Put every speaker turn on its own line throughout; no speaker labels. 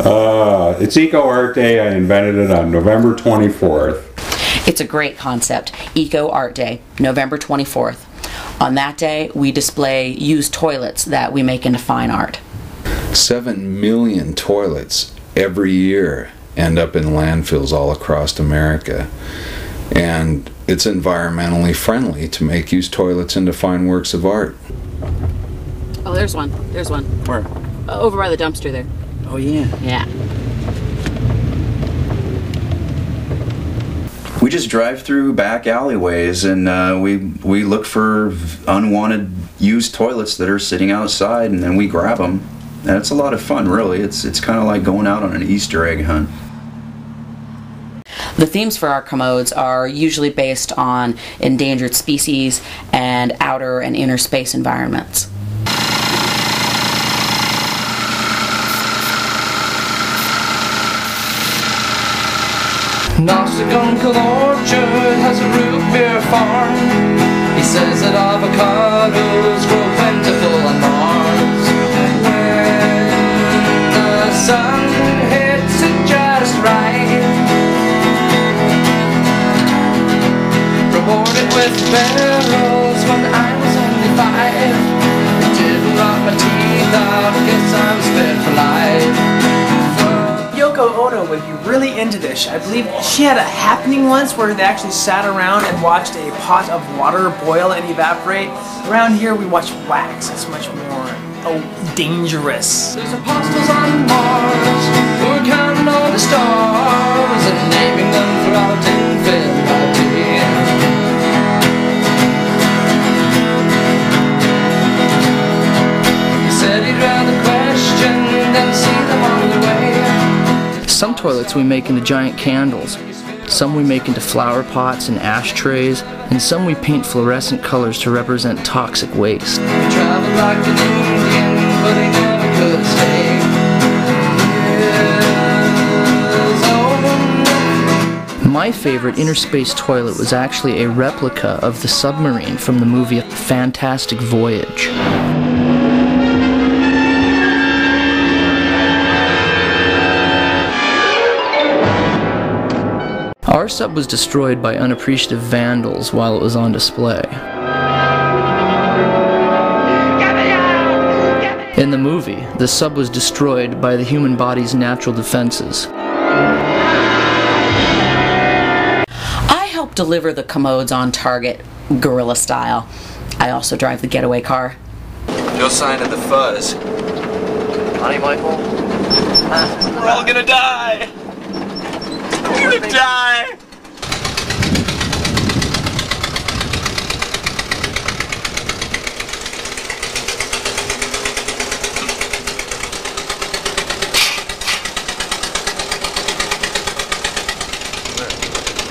Uh, it's Eco Art Day. I invented it on November 24th.
It's a great concept. Eco Art Day, November 24th. On that day, we display used toilets that we make into fine art.
Seven million toilets every year end up in landfills all across America. And it's environmentally friendly to make used toilets into fine works of art.
Oh, there's one. There's one.
Where?
Uh, over by the dumpster there.
Oh yeah.
Yeah.
We just drive through back alleyways and uh, we we look for unwanted used toilets that are sitting outside and then we grab them. And it's a lot of fun, really. It's it's kind of like going out on an Easter egg hunt.
The themes for our commodes are usually based on endangered species and outer and inner space environments.
Gnostic Orchard has a root beer farm. He says that avocados grow plentiful with barrels when I was only five. Didn't rot my teeth out, guess I'm spared for life.
Yoko Ono would be really into this. I believe she had a happening once where they actually sat around and watched a pot of water boil and evaporate. Around here we watch wax. It's much more oh dangerous.
There's apostles on Mars who are counting all the stars and naming
toilets we make into giant candles, some we make into flower pots and ashtrays, and some we paint fluorescent colors to represent toxic waste.
He traveled like an Indian, but he never could stay. His own
My favorite inner space toilet was actually a replica of the submarine from the movie Fantastic Voyage. Our sub was destroyed by unappreciative vandals while it was on display. In the movie, the sub was destroyed by the human body's natural defenses.
I help deliver the commodes on target, guerrilla style. I also drive the getaway car.
No sign of the fuzz.
Honey, Michael.
We're all gonna die! We're gonna die!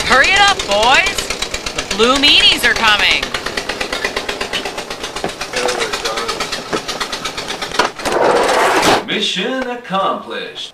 Hurry it up, boys! The blue meanies are coming!
Mission accomplished.